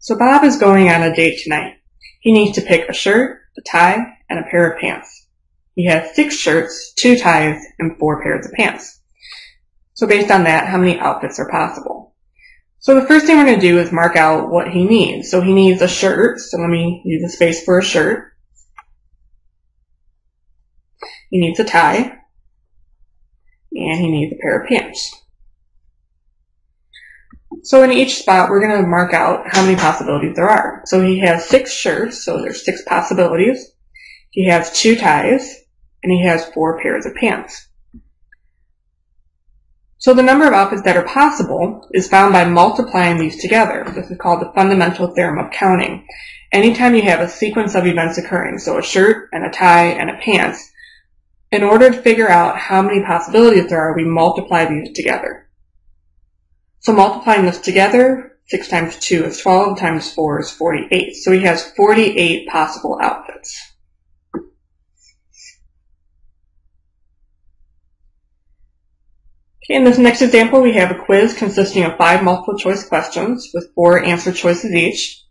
So Bob is going on a date tonight. He needs to pick a shirt, a tie, and a pair of pants. He has six shirts, two ties, and four pairs of pants. So based on that, how many outfits are possible? So the first thing we're going to do is mark out what he needs. So he needs a shirt. So let me use a space for a shirt. He needs a tie. And he needs a pair of pants. So in each spot, we're going to mark out how many possibilities there are. So he has six shirts, so there's six possibilities. He has two ties, and he has four pairs of pants. So the number of outfits that are possible is found by multiplying these together. This is called the fundamental theorem of counting. Anytime you have a sequence of events occurring, so a shirt and a tie and a pants, in order to figure out how many possibilities there are, we multiply these together. So multiplying this together, 6 times 2 is 12, times 4 is 48. So he has 48 possible outfits. Okay, in this next example, we have a quiz consisting of five multiple choice questions with four answer choices each.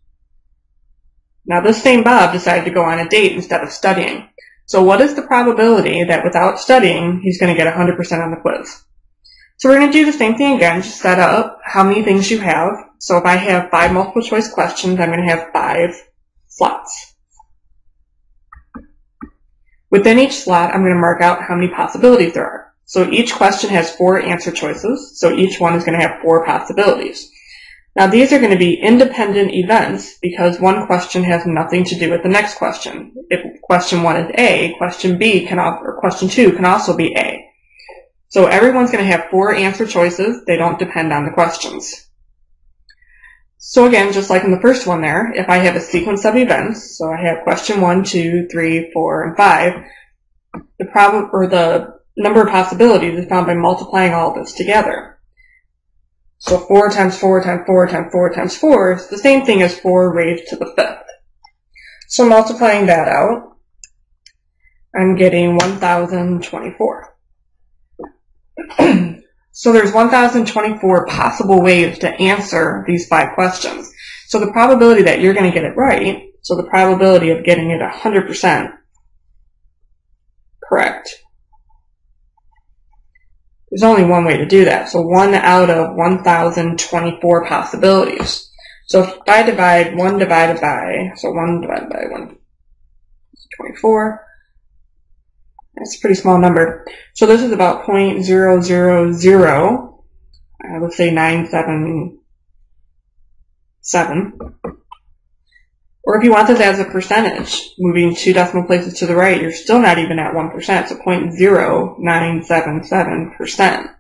Now this same Bob decided to go on a date instead of studying. So what is the probability that without studying, he's going to get 100% on the quiz? So we're going to do the same thing again, just set up how many things you have. So if I have five multiple choice questions, I'm going to have five slots. Within each slot, I'm going to mark out how many possibilities there are. So each question has four answer choices, so each one is going to have four possibilities. Now these are going to be independent events because one question has nothing to do with the next question. If question one is A, question B can, or question two can also be A. So everyone's going to have four answer choices. They don't depend on the questions. So again, just like in the first one there, if I have a sequence of events, so I have question one, two, three, four, and five, the problem or the number of possibilities is found by multiplying all of this together. So four times four times four times four times four is the same thing as four raised to the fifth. So multiplying that out, I'm getting 1024. So there's 1,024 possible ways to answer these five questions. So the probability that you're going to get it right, so the probability of getting it 100% correct. There's only one way to do that. So one out of 1,024 possibilities. So if I divide 1 divided by, so 1 divided by 1, 24, that's a pretty small number. So this is about 0.000, I would say 977. Or if you want this as a percentage, moving two decimal places to the right, you're still not even at 1%, so 0.0977%.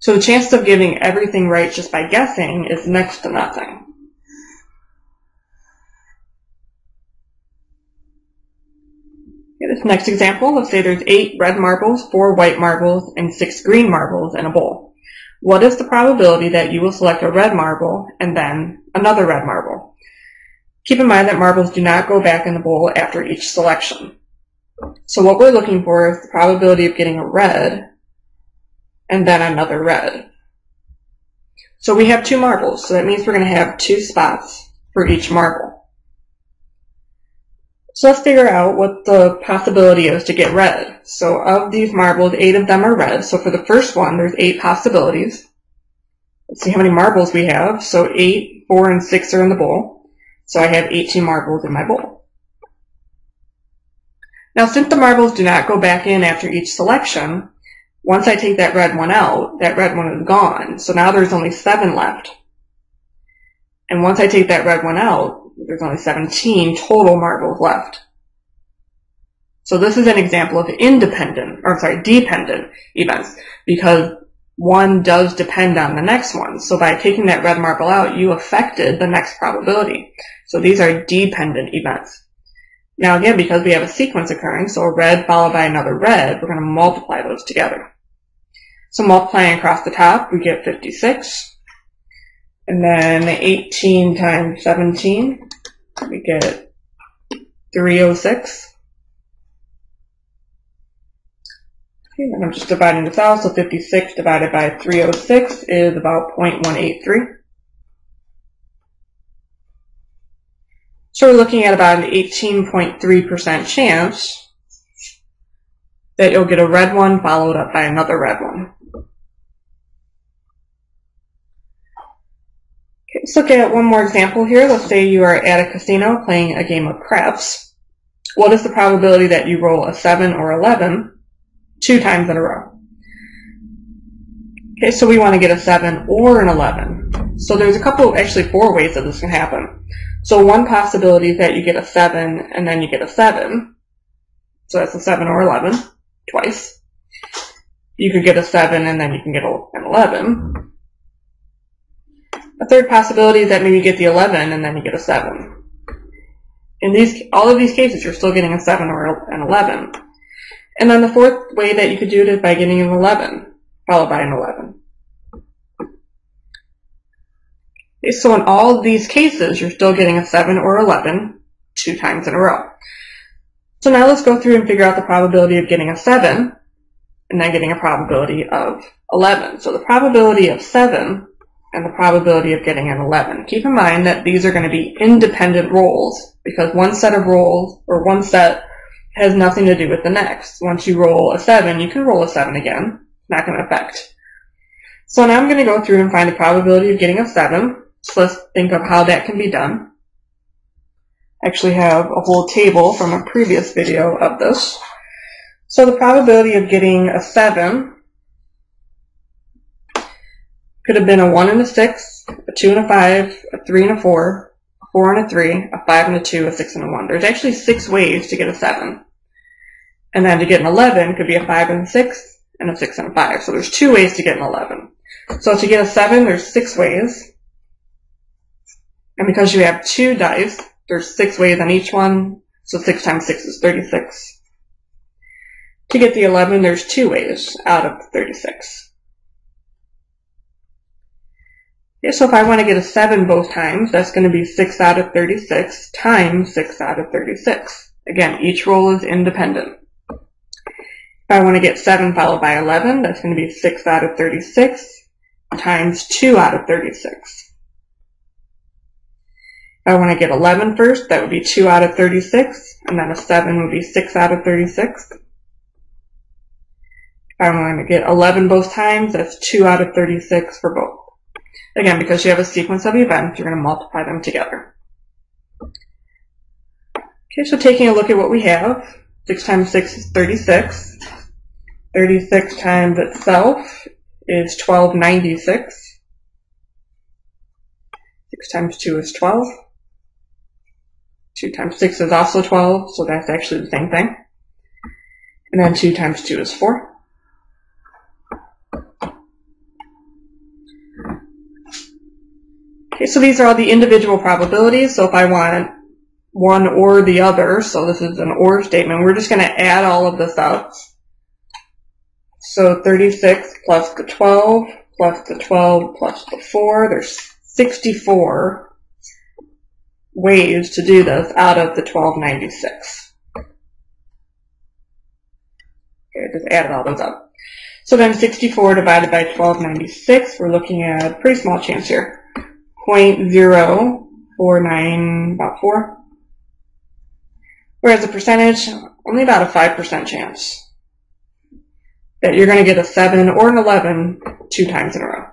So the chance of getting everything right just by guessing is next to nothing. This next example, let's say there's eight red marbles, four white marbles, and six green marbles in a bowl. What is the probability that you will select a red marble and then another red marble? Keep in mind that marbles do not go back in the bowl after each selection. So what we're looking for is the probability of getting a red and then another red. So we have two marbles, so that means we're going to have two spots for each marble. So let's figure out what the possibility is to get red. So of these marbles, eight of them are red. So for the first one, there's eight possibilities. Let's see how many marbles we have. So eight, four, and six are in the bowl. So I have 18 marbles in my bowl. Now since the marbles do not go back in after each selection, once I take that red one out, that red one is gone. So now there's only seven left. And once I take that red one out, there's only 17 total marbles left. So this is an example of independent, or sorry, dependent events, because one does depend on the next one. So by taking that red marble out, you affected the next probability. So these are dependent events. Now again, because we have a sequence occurring, so a red followed by another red, we're going to multiply those together. So multiplying across the top, we get 56. And then 18 times 17, we get 306. Okay, and I'm just dividing this out, so 56 divided by 306 is about 0.183. So we're looking at about an 18.3% chance that you'll get a red one followed up by another red one. Let's look at one more example here. Let's say you are at a casino playing a game of craps. What is the probability that you roll a 7 or 11 two times in a row? Okay, so we want to get a 7 or an 11. So there's a couple, actually four ways that this can happen. So one possibility is that you get a 7 and then you get a 7. So that's a 7 or 11 twice. You could get a 7 and then you can get an 11. A third possibility is that maybe you get the 11 and then you get a 7. In these, all of these cases, you're still getting a 7 or an 11. And then the fourth way that you could do it is by getting an 11, followed by an 11. So in all these cases, you're still getting a 7 or 11 two times in a row. So now let's go through and figure out the probability of getting a 7 and then getting a probability of 11. So the probability of 7 and the probability of getting an 11. Keep in mind that these are going to be independent rolls because one set of rolls or one set has nothing to do with the next. Once you roll a 7, you can roll a 7 again. Not going to affect. So now I'm going to go through and find the probability of getting a 7. So let's think of how that can be done I actually have a whole table from a previous video of this. So the probability of getting a 7 could have been a 1 and a 6, a 2 and a 5, a 3 and a 4, a 4 and a 3, a 5 and a 2, a 6 and a 1. There's actually six ways to get a 7. And then to get an 11 could be a 5 and a 6, and a 6 and a 5. So there's two ways to get an 11. So to get a 7, there's six ways. And because you have two dice, there's six ways on each one, so 6 times 6 is 36. To get the 11, there's two ways out of 36. Yeah, so if I want to get a 7 both times, that's going to be 6 out of 36 times 6 out of 36. Again, each roll is independent. If I want to get 7 followed by 11, that's going to be 6 out of 36 times 2 out of 36. If I want to get 11 first, that would be 2 out of 36, and then a 7 would be 6 out of 36. If I want to get 11 both times, that's 2 out of 36 for both. Again, because you have a sequence of events, you're going to multiply them together. Okay, so taking a look at what we have, 6 times 6 is 36. 36 times itself is 1296. 6 times 2 is 12. 2 times 6 is also 12, so that's actually the same thing. And then 2 times 2 is 4. Okay, so these are all the individual probabilities. So if I want one or the other, so this is an or statement, we're just going to add all of this up. So 36 plus the 12 plus the 12 plus the 4, there's 64 ways to do this out of the 1296. Okay, just added all those up. So then 64 divided by 1296, we're looking at a pretty small chance here. 0.049, about 4. Whereas the percentage, only about a 5% chance that you're going to get a 7 or an 11 two times in a row.